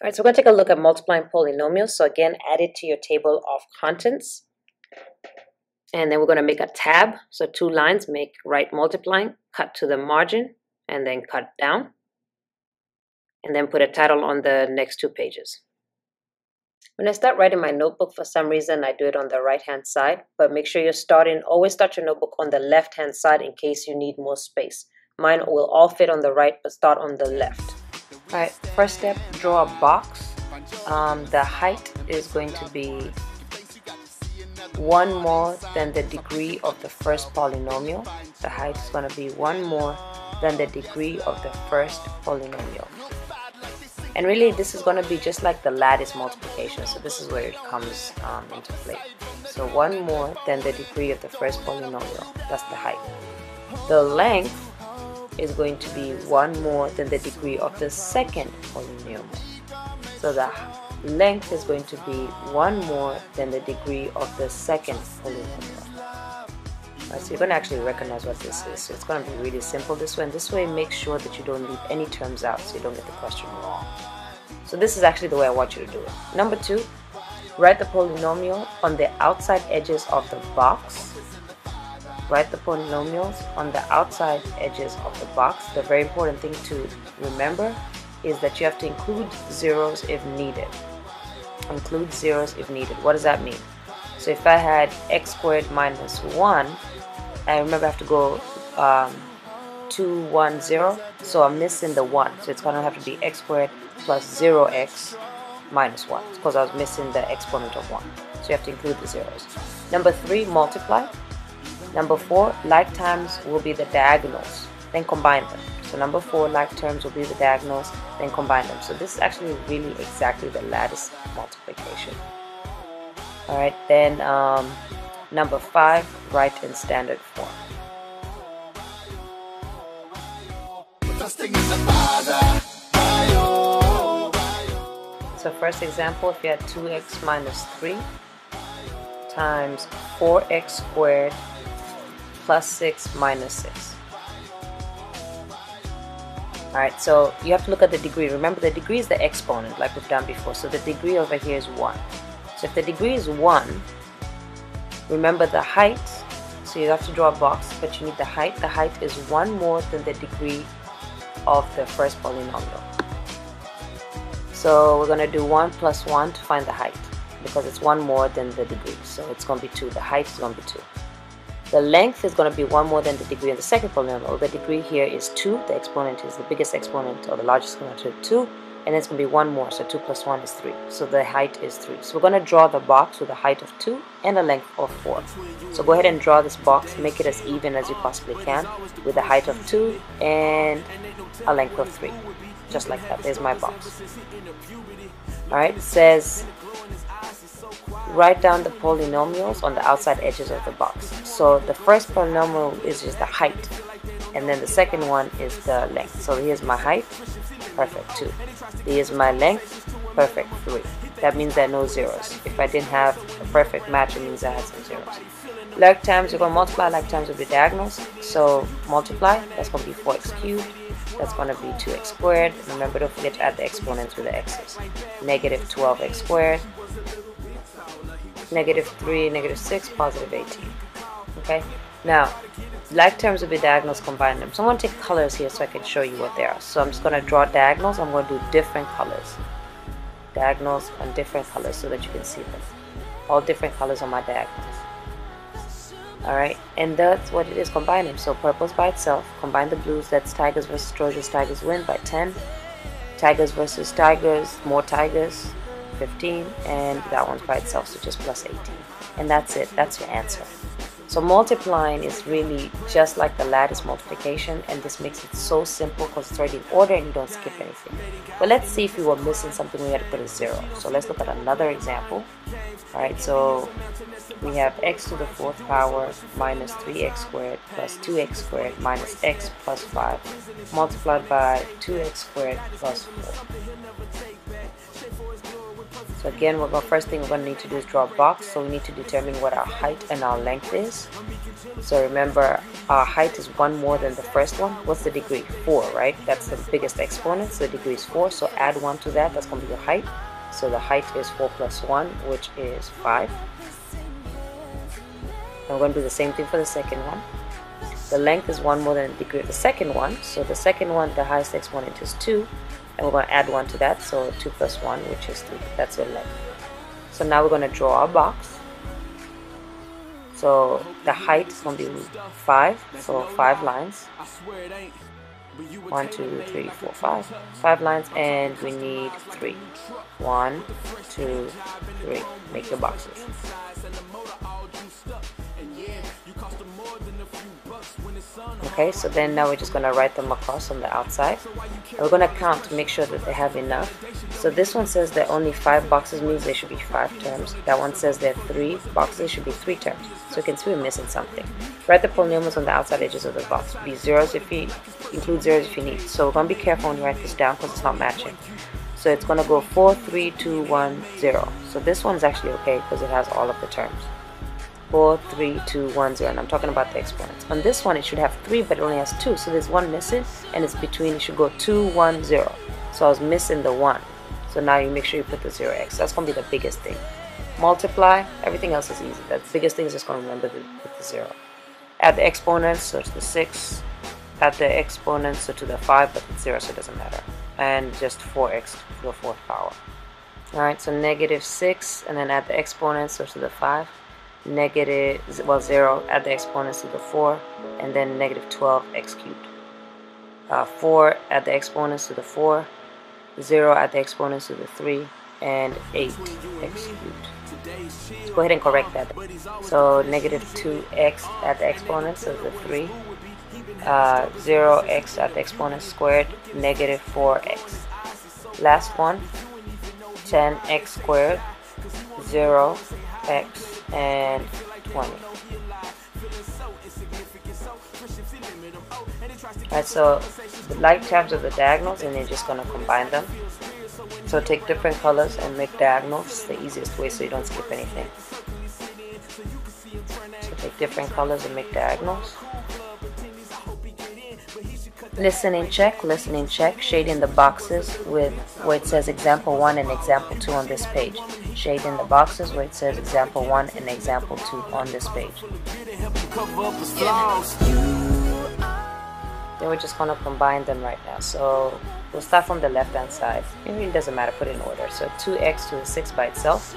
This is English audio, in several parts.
All right, so we're going to take a look at multiplying polynomials. So again, add it to your table of contents. And then we're going to make a tab. So two lines, make right multiplying, cut to the margin, and then cut down. And then put a title on the next two pages. When I start writing my notebook, for some reason, I do it on the right-hand side. But make sure you're starting, always start your notebook on the left-hand side in case you need more space. Mine will all fit on the right, but start on the left. All right, first step, draw a box. Um, the height is going to be one more than the degree of the first polynomial. The height is going to be one more than the degree of the first polynomial. And really this is going to be just like the lattice multiplication. So this is where it comes um, into play. So one more than the degree of the first polynomial. That's the height. The length is going to be one more than the degree of the second polynomial. So the length is going to be one more than the degree of the second polynomial. Right, so you're going to actually recognize what this is. So it's going to be really simple this way. And this way, make sure that you don't leave any terms out so you don't get the question wrong. So this is actually the way I want you to do it. Number two, write the polynomial on the outside edges of the box. Write the polynomials on the outside edges of the box. The very important thing to remember is that you have to include zeros if needed include zeros if needed. What does that mean? So if I had x squared minus 1, I remember I have to go um, 2, 1, 0. So I'm missing the 1. So it's going to have to be x squared plus 0x minus 1 because I was missing the exponent of 1. So you have to include the zeros. Number 3, multiply. Number 4, like terms will be the diagonals. Then combine them. So number 4, like terms will be the diagonals then combine them. So this is actually really exactly the lattice multiplication. Alright, then um, number 5, write in standard form. So first example, if you had 2x minus 3 times 4x squared plus 6 minus 6. Alright, so you have to look at the degree. Remember the degree is the exponent like we've done before. So the degree over here is 1. So if the degree is 1, remember the height. So you have to draw a box, but you need the height. The height is 1 more than the degree of the first polynomial. So we're going to do 1 plus 1 to find the height because it's 1 more than the degree. So it's going to be 2. The height is going to be 2. The length is going to be 1 more than the degree of the second polynomial. The degree here is 2. The exponent is the biggest exponent or the largest exponent of 2. And it's going to be 1 more, so 2 plus 1 is 3. So the height is 3. So we're going to draw the box with a height of 2 and a length of 4. So go ahead and draw this box, make it as even as you possibly can with a height of 2 and a length of 3. Just like that. There's my box. Alright, it says write down the polynomials on the outside edges of the box. So the first polynomial is just the height, and then the second one is the length. So here's my height, perfect, 2. Here's my length, perfect, 3. That means there are no zeros. If I didn't have a perfect match, it means I had some zeros. Like times, you're going to multiply like times with the diagonals. So multiply, that's going to be 4x cubed. That's going to be 2x squared. Remember, don't forget to add the exponents with the x's. Negative 12x squared negative 3, negative 6, positive 18. Okay, now like terms will be diagonals, combine them. So I'm going to take colors here so I can show you what they are. So I'm just going to draw diagonals. I'm going to do different colors. Diagonals on different colors so that you can see them. All different colors on my diagonals. Alright, and that's what it is, combine them. So purple's by itself, combine the blues, that's Tigers versus Trojans, Tigers win by 10. Tigers versus Tigers, more Tigers, 15 and that one's by itself so just plus 18 and that's it that's your answer. So multiplying is really just like the lattice multiplication and this makes it so simple because it's already in order and you don't skip anything. But let's see if we were missing something we had to put a zero. So let's look at another example. Alright so we have x to the fourth power minus 3x squared plus 2x squared minus x plus 5 multiplied by 2x squared plus 4 So again, we're going, first thing we're going to need to do is draw a box. So we need to determine what our height and our length is. So remember, our height is 1 more than the first one. What's the degree? 4, right? That's the biggest exponent, so the degree is 4. So add 1 to that, that's going to be your height. So the height is 4 plus 1, which is 5. And we're going to do the same thing for the second one. The length is 1 more than the degree of the second one. So the second one, the highest exponent is 2 and we're going to add 1 to that so 2 plus 1 which is 3 that's your length so now we're going to draw our box. So the height is going to be 5 so 5 lines. 1 2 3 4 5 5 lines and we need 3 1 2 3 make your boxes okay so then now we're just going to write them across on the outside. And we're going to count to make sure that they have enough. So this one says that only five boxes means there should be five terms. That one says there are three boxes should be three terms. So you can see we're missing something. Write the polynomials on the outside edges of the box. Be zeros if you include zeros if you need. So we're going to be careful when you write this down because it's not matching so it's going to go 4 3 2 1 0 so this one's actually okay because it has all of the terms 4, 3, 2, 1, 0. And I'm talking about the exponents. On this one, it should have 3, but it only has 2. So there's 1 missing, and it's between, it should go two one zero So I was missing the 1. So now you make sure you put the 0x. That's going to be the biggest thing. Multiply, everything else is easy. The biggest thing is just going to remember the, with the 0. Add the exponents, so it's the 6. Add the exponents, so to the 5, but it's 0, so it doesn't matter. And just 4x to the 4th power. Alright, so negative 6, and then add the exponents, so to the 5 negative, well 0, add the exponents to the 4, and then negative 12 x cubed. Uh, 4, add the exponents to the 4, 0, add the exponents to the 3, and 8 x cubed. Let's go ahead and correct that. So negative 2x at the exponents of the 3, uh, 0x at the exponent squared, negative 4x. Last one, 10x squared, 0x and 20. Alright, so the light tabs are the diagonals and you're just going to combine them. So take different colors and make diagonals the easiest way so you don't skip anything. So take different colors and make diagonals. Listening check, listening check, shading the boxes with where it says example 1 and example 2 on this page. Shading the boxes where it says example 1 and example 2 on this page. Then we're just going to combine them right now. So we'll start from the left hand side. It really doesn't matter, put it in order. So 2x to the 6 by itself.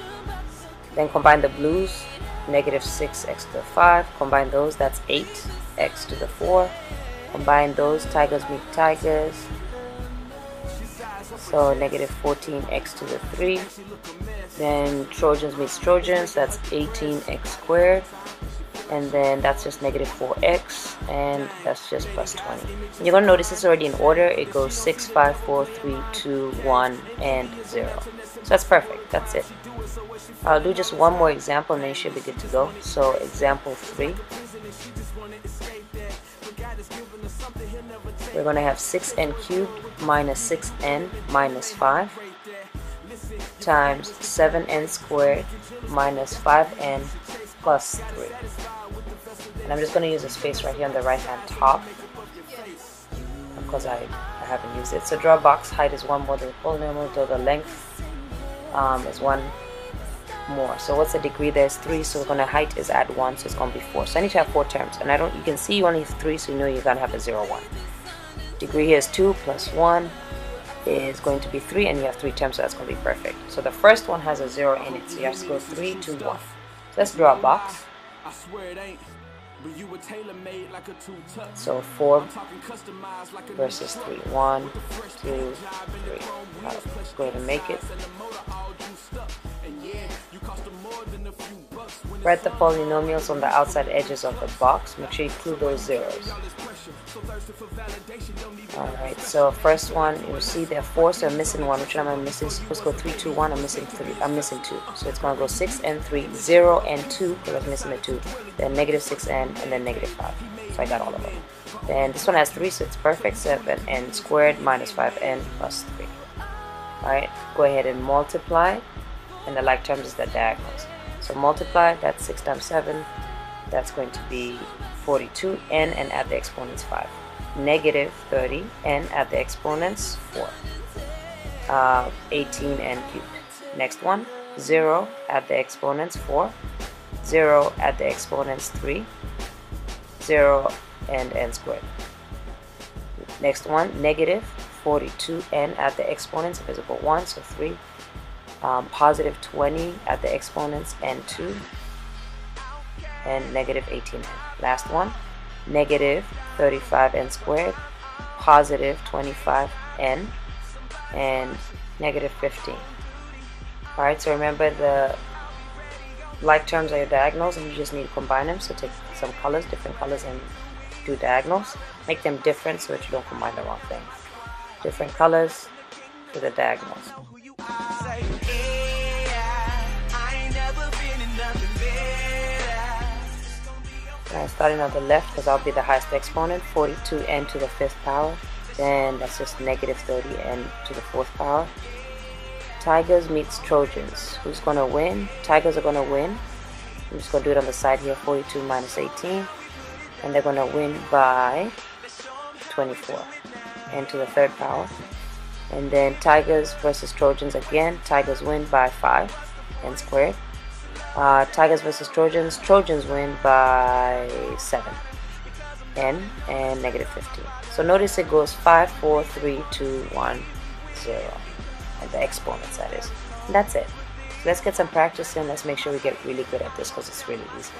Then combine the blues, negative 6x to the 5. Combine those, that's 8x to the 4 combine those tigers meet tigers so negative 14x to the 3 then trojans meets trojans that's 18x squared. And then that's just negative 4x and that's just plus 20 and you're gonna notice it's already in order. It goes 6 5 4 3 2 1 and 0 so that's perfect. That's it. I'll do just one more example and then you should be good to go. So example 3 we're going to have 6n cubed minus 6n minus 5 times 7n squared minus 5n plus 3. And I'm just going to use a space right here on the right hand top because I, I haven't used it. So draw box, height is 1 more than the polynomial, though the length um, is 1 more. So what's the degree? There's 3, so we're to height is add 1, so it's going to be 4. So I need to have 4 terms. And I don't. you can see you only have 3, so you know you're to have a zero one. Degree here is 2 plus 1 is going to be 3 and you have 3 terms so that's going to be perfect. So the first one has a 0 in it so you have to go 3, 2, 1. So let's draw a box. So 4 versus 3. 1, 2, 3. Let's go ahead and make it. Write the polynomials on the outside edges of the box. Make sure you include those zeros. Alright, so first one, you'll see there are four, so I'm missing one. Which one am I missing? Let's go 3, 2, 1. I'm missing 3. I'm missing 2. So it's going to go 6 and 3, 0 and 2, because I'm missing the 2. Then negative 6n, and then negative 5. So I got all of them. Then this one has 3, so it's perfect. 7n squared minus 5n plus 3. Alright, go ahead and multiply and the like terms is the diagonals. So multiply, that's 6 times 7, that's going to be 42, n and add the exponents 5. Negative 30, n add the exponents 4. Uh, 18 n cubed. Next one, 0 add the exponents 4. 0 add the exponents 3. 0 and n squared. Next one, negative 42n at the exponents divisible 1, so 3. Um, positive 20 at the exponents and 2. And negative 18n. Last one, negative 35n squared, positive 25n, and negative 15. Alright, so remember the like terms are your diagonals and you just need to combine them. So take some colors, different colors, and do diagonals. Make them different so that you don't combine the wrong thing. Different colors for the diagonals. Alright, starting on the left because I'll be the highest exponent, 42n to the fifth power. Then that's just negative 30n to the fourth power. Tigers meets Trojans. Who's going to win? Tigers are going to win. I'm just to do it on the side here, 42 minus 18 and they're going to win by 24 and to the third power and then Tigers versus Trojans again Tigers win by 5 n squared uh, Tigers versus Trojans. Trojans win by 7 n and negative 15 so notice it goes 5 4 3 2 1 0 and the exponents that is. And that's it. So let's get some practice in let's make sure we get really good at this because it's really easy